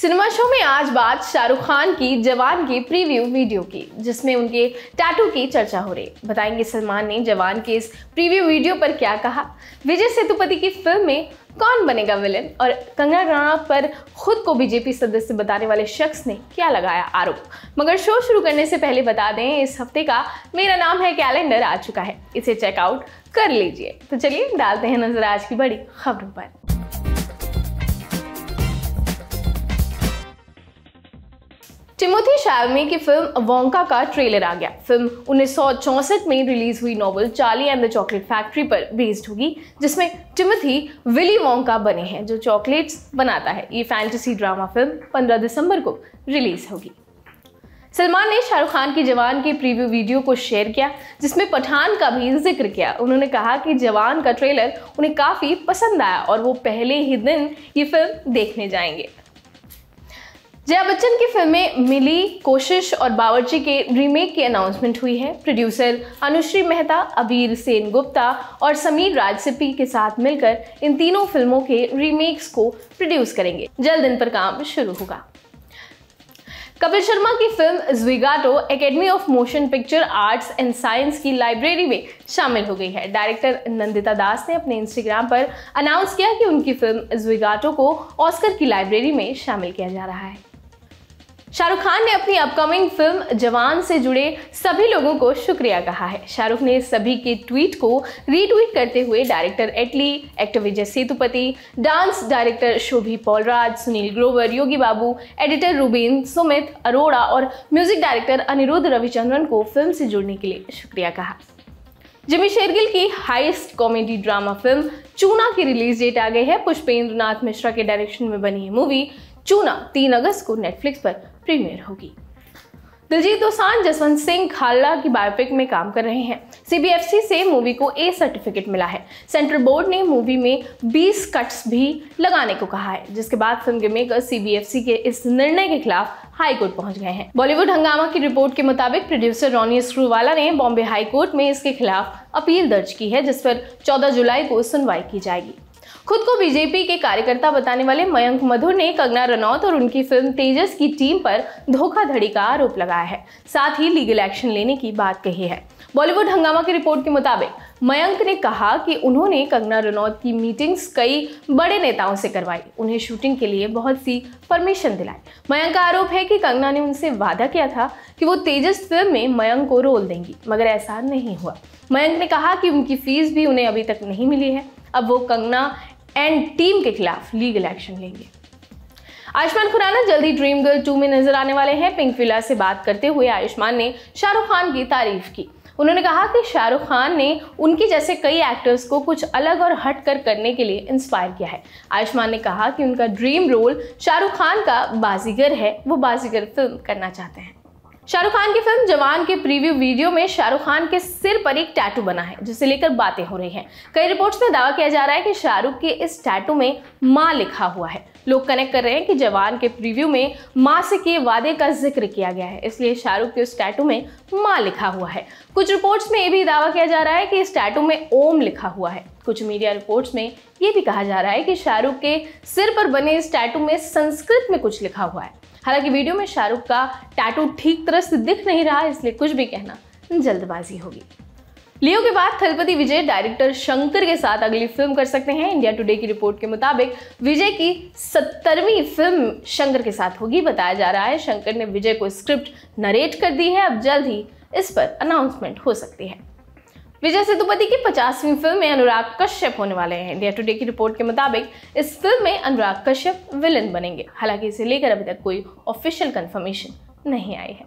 Cinema show में आज बात शाहरुख खान की, जवान की प्रीव्यू वीडियो की, जिसमें उनके टैटू की चर्चा हो रही। बताएँगे सलमान ने जवान के इस प्रीव्यू वीडियो पर क्या कहा। विजय सेतुपति की फ़िल्म में कौन बनेगा विलन और कंगना रनौत पर खुद को बीजेपी सदस्य बताने वाले शख्स ने क्या लगाया आरोप? मगर शो शुरू करने से पहले बता दें, इस हफ़्ते का मेरा नाम है कैलेंडर आ चुका है। इसे चेकआउट कर लीजिए। तो चलिए, डालते हैं नज़र आज की बड़ी खबरों पर। टिमोथी शालमी की फ़िल्म वोंका का ट्रेलर आ गया। फ़िल्म उन्नीस सौ चौंसठ में रिलीज़ हुई novel Charlie and the Chocolate Factory पर बेस्ड होगी, जिसमें टिमोथी विली वोंका बने हैं, जो चॉकलेट्स बनाता है। ये फैंटेसी ड्रामा फ़िल्म 15 दिसंबर को रिलीज़ होगी। सलमान ने शाहरुख खान की जवान के प्रीव्यू वीडियो को शेयर किया, जिसमें पठान का भी ज़िक्र किया। उन्होंने कहा कि जवान का ट्रेलर उन्हें काफ़ी पसंद आया और वो पहले ही दिन ये फ़िल्म देखने जाएँगे। जया बच्चन की फ़िल्में मिली कोशिश और बावर्ची के रीमेक की अनाउंसमेंट हुई है। प्रोड्यूसर अनुश्री मेहता, अबीर सेन गुप्ता और समीर राजसिप्पी के साथ मिलकर इन तीनों फ़िल्मों के रीमेक्स को प्रोड्यूस करेंगे। जल्द इन पर काम शुरू होगा। कपिल शर्मा की film Zwigato Academy of Motion Picture Arts and Science की लाइब्रेरी में शामिल हो गई है। डायरेक्टर नंदिता दास ने अपने इंस्टाग्राम पर अनाउंस किया कि उनकी फ़िल्म ज्विगाटो को ऑस्कर की लाइब्रेरी में शामिल किया जा रहा है। शाहरुख खान ने अपनी अपकमिंग फ़िल्म जवान से जुड़े सभी लोगों को शुक्रिया कहा है। शाहरुख ने सभी के ट्वीट को रीट्वीट करते हुए director Atlee, actor Vijay Sethupathi, dance director Shobi Paulraj, Sunil Grover, Yogi Babu, editor Ruben Sumit, Arora और म्यूज़िक डायरेक्टर अनिरुद्ध रविचंद्रन को फ़िल्म से जुड़ने के लिए शुक्रिया कहा। जिमी शेरगिल की हाईएस्ट कॉमेडी ड्रामा फ़िल्म चूना की रिलीज़ डेट आ गई है। पुष्पेंद्र नाथ मिश्रा के डायरेक्शन में बनी है मूवी चूना, तीन अगस्त को नेटफ्लिक्स पर प्रीमियर होगी। दिलजीत दोसांझ, जसवंत सिंह खालड़ा की बायोपिक में काम कर रहे हैं। सीबीएफसी से मूवी को ए सर्टिफिकेट मिला है। सेंट्रल बोर्ड ने मूवी में 20 कट्स भी लगाने को कहा है, जिसके बाद फ़िल्म के मेकर सीबीएफसी के इस निर्णय के खिलाफ हाई कोर्ट पहुँच गए हैं। बॉलीवुड हंगामा की रिपोर्ट के मुताबिक प्रोड्यूसर रोनी स्क्रूवाला ने बॉम्बे हाई कोर्ट में इसके खिलाफ अपील दर्ज की है, जिस पर 14 जुलाई को सुनवाई की जाएगी। खुद को बीजेपी के कार्यकर्ता बताने वाले मयंक मधुर ने कंगना रनौत और उनकी फ़िल्म तेजस की टीम पर धोखाधड़ी का आरोप लगाया है। साथ ही लीगल एक्शन लेने की बात कही है। बॉलीवुड हंगामा की रिपोर्ट के मुताबिक मयंक ने कहा कि उन्होंने कंगना रनौत की मीटिंग्स कई बड़े नेताओं से करवाई। उन्हें शूटिंग के लिए बहुत सी परमिशन दिलाई। मयंक का आरोप है कि कंगना ने उनसे वादा किया था कि वो तेजस फ़िल्म में मयंक को रोल देंगी, मगर ऐसा नहीं हुआ। मयंक ने कहा कि उनकी फ़ीस भी उन्हें अभी तक नहीं मिली है। अब वो कंगना एंड टीम के खिलाफ लीगल एक्शन लेंगे। आयुष्मान खुराना जल्दी ड्रीम गर्ल टू में नज़र आने वाले हैं। पिंक विला से बात करते हुए आयुष्मान ने शाहरुख खान की तारीफ़ की। उन्होंने कहा कि शाहरुख खान ने उनके जैसे कई एक्टर्स को कुछ अलग और हट कर करने के लिए इंस्पायर किया है। आयुष्मान ने कहा कि उनका ड्रीम रोल शाहरुख खान का बाजीगर है। वो बाजीगर फ़िल्म करना चाहते हैं। शाहरुख खान की फ़िल्म जवान के प्रीव्यू वीडियो में शाहरुख खान के सिर पर एक टैटू बना है, जिसे लेकर बातें हो रही हैं। कई रिपोर्ट्स में दावा किया जा रहा है कि शाहरुख के इस टैटू में माँ लिखा हुआ है। लोग कनेक्ट कर रहे हैं कि जवान के प्रीव्यू में माँ से किए वादे का ज़िक्र किया गया है, इसलिए शाहरुख के उस टैटू में माँ लिखा हुआ है। कुछ रिपोर्ट्स में ये भी दावा किया जा रहा है कि इस टैटू में ओम लिखा हुआ है। कुछ मीडिया रिपोर्ट्स में ये भी कहा जा रहा है कि शाहरुख के सिर पर बने इस टैटू में संस्कृत में कुछ लिखा हुआ है। हालाँकि वीडियो में शाहरुख का टैटू ठीक तरह से दिख नहीं रहा, इसलिए कुछ भी कहना जल्दबाजी होगी। लियो के बाद थलपति विजय डायरेक्टर शंकर के साथ अगली फ़िल्म कर सकते हैं। इंडिया टुडे की रिपोर्ट के मुताबिक विजय की सत्तरवीं फ़िल्म शंकर के साथ होगी। बताया जा रहा है, शंकर ने विजय को स्क्रिप्ट नरेट कर दी है। अब जल्द ही इस पर अनाउंसमेंट हो सकती है। विजय सेतुपति की पचासवीं फ़िल्म में अनुराग कश्यप होने वाले हैं। इंडिया टुडे की रिपोर्ट के मुताबिक, इस फ़िल्म में अनुराग कश्यप विलन बनेंगे। हालाँकि इसे लेकर अभी तक कोई ऑफिशियल कंफर्मेशन नहीं आई है।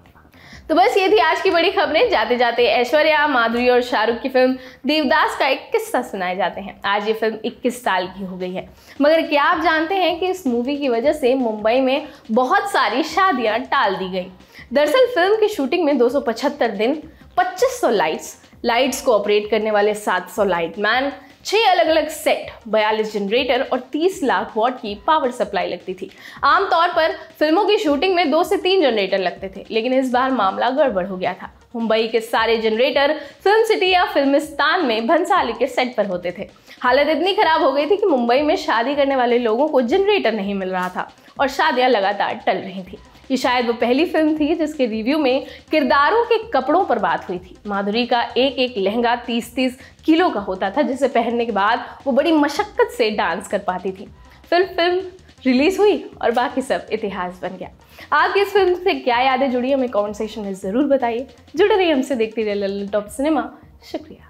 तो बस ये थी आज की बड़ी खबरें। जाते जाते ऐश्वर्या, माधुरी और शाहरुख की फ़िल्म देवदास का एक किस्सा सुनाए जाते हैं। आज ये फ़िल्म 21 साल की हो गई है। मगर क्या आप जानते हैं कि इस मूवी की वजह से मुंबई में बहुत सारी शादियाँ टाल दी गई? दरअसल, फ़िल्म की शूटिंग में 275 दिन 2500 लाइट्स लाइट्स को ऑपरेट करने वाले 700 लाइटमैन छह अलग अलग सेट, बयालीस जनरेटर और 30 लाख वॉट की पावर सप्लाई लगती थी। आमतौर पर फ़िल्मों की शूटिंग में दो से तीन जनरेटर लगते थे, लेकिन इस बार मामला गड़बड़ हो गया था। मुंबई के सारे जनरेटर फ़िल्म सिटी या फिल्मिस्तान में भंसाली के सेट पर होते थे। हालत इतनी खराब हो गई थी कि मुंबई में शादी करने वाले लोगों को जनरेटर नहीं मिल रहा था और शादियाँ लगातार टल रही थी। ये शायद वो पहली फ़िल्म थी जिसके रिव्यू में किरदारों के कपड़ों पर बात हुई थी। माधुरी का एक एक लहंगा तीस तीस किलो का होता था, जिसे पहनने के बाद वो बड़ी मशक्क़त से डांस कर पाती थी। फ़िल्म फ़िल्म रिलीज़ हुई और बाकी सब इतिहास बन गया। आपकी इस फ़िल्म से क्या यादें जुड़ी, हमें सेक्शन में ज़रूर बताइए। जुड़े रहिए हमसे, देखते रहिए टॉप सिनेमा। शुक्रिया।